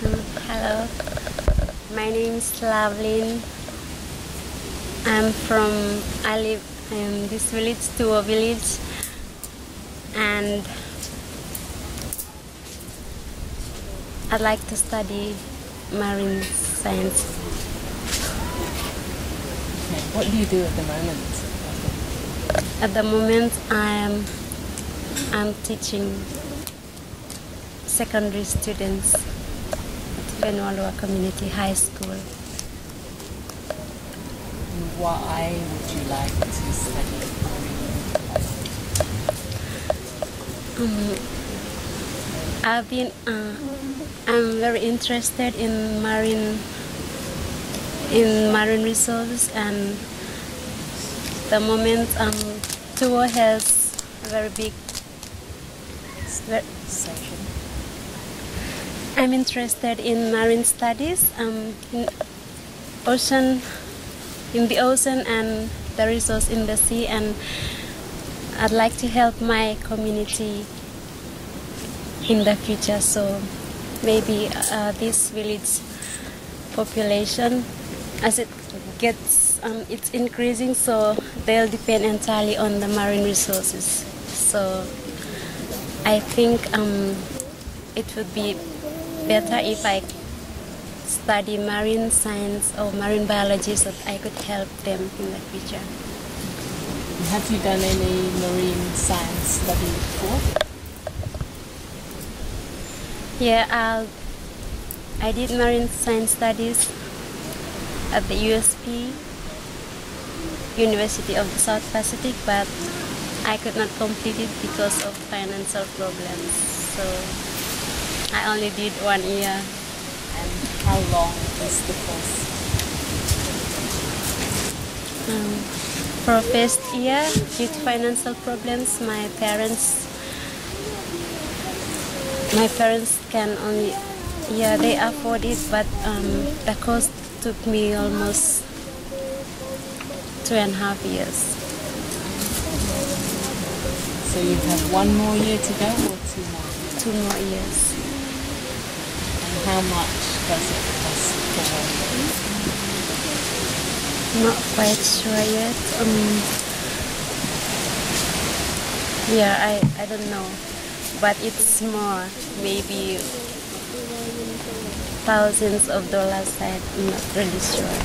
Hello, my name is Lovelyn. I'm from, I live in this village, Tua village, and I'd like to study marine science. What do you do at the moment? At the moment, I'm I'm teaching secondary students Benwalua Community High School. Why would you like to study marine? Um, I've been uh, I'm very interested in marine in marine resources and the moment um Tua has a very big Session. I'm interested in marine studies, um, in ocean, in the ocean and the resource in the sea, and I'd like to help my community in the future. So maybe uh, this village population, as it gets, um, it's increasing, so they'll depend entirely on the marine resources. So I think um, it would be better if I study marine science or marine biology so that I could help them in the future. Have you done any marine science study before? Yeah, I'll, I did marine science studies at the USP, University of the South Pacific, but I could not complete it because of financial problems. So I only did one year. And how long is the course? Um, for first year, due to financial problems, my parents, my parents can only, yeah, they afford it, but um, the cost took me almost two and a half years. So you have one more year to go or two more? Two more years. How much does it cost for one? Not quite sure yet. Um, yeah, I, I don't know, but it's more, maybe thousands of dollars. I'm not really sure.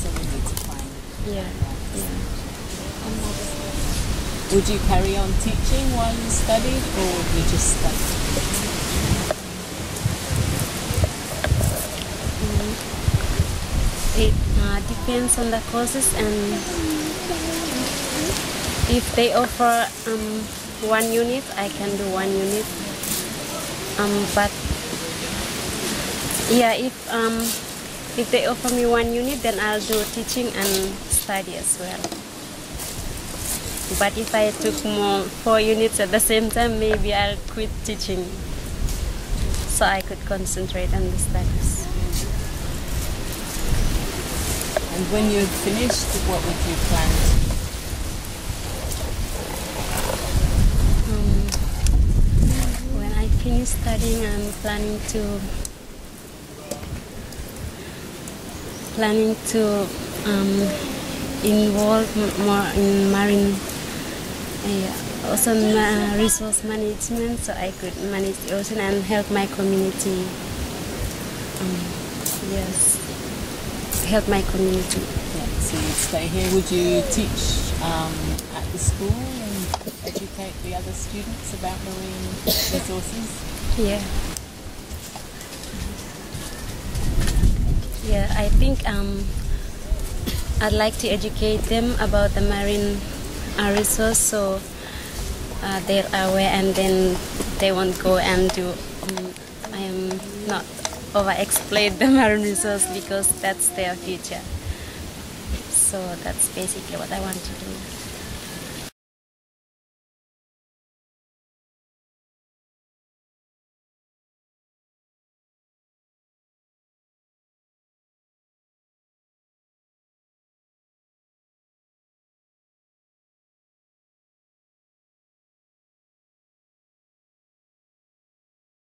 So we need to find. Yeah, yeah. Would you carry on teaching while you studied or would you just study? It uh, depends on the courses and if they offer um, one unit, I can do one unit. Um, but yeah, if um, if they offer me one unit, then I'll do teaching and study as well. But if I took more four units at the same time, maybe I'll quit teaching, so I could concentrate on the studies. And when you had finished, what would you plan? Um, when I finish studying, I'm planning to planning to um, involve more in marine uh, ocean ma- resource management, so I could manage the ocean and help my community. Um, yes, help my community. Yeah, so you'd stay here. Would you teach um, at the school and educate the other students about marine resources? Yeah. Yeah, I think um, I'd like to educate them about the marine uh, resource so uh, they're aware and then they won't go and do. Um, I am not over exploit the marine resource because that's their future. So that's basically what I want to do.